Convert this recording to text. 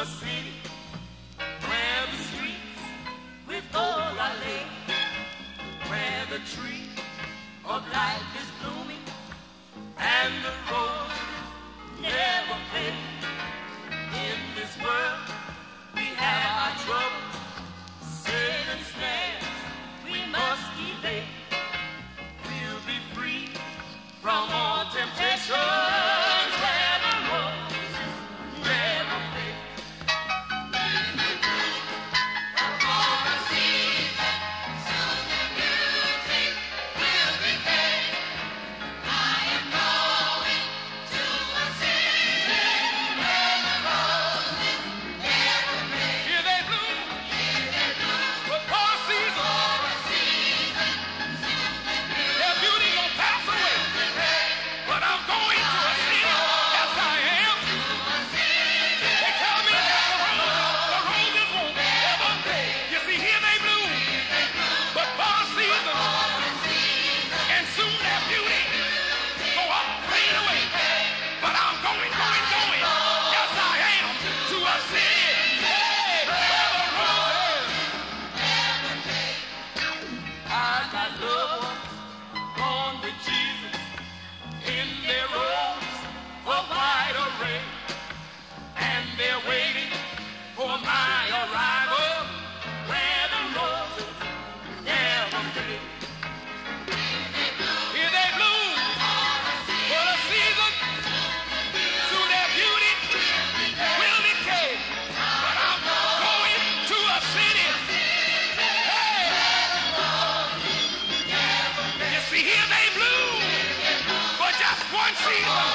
where the streets with gold are laid, where the tree of life is blooming and the road. One season.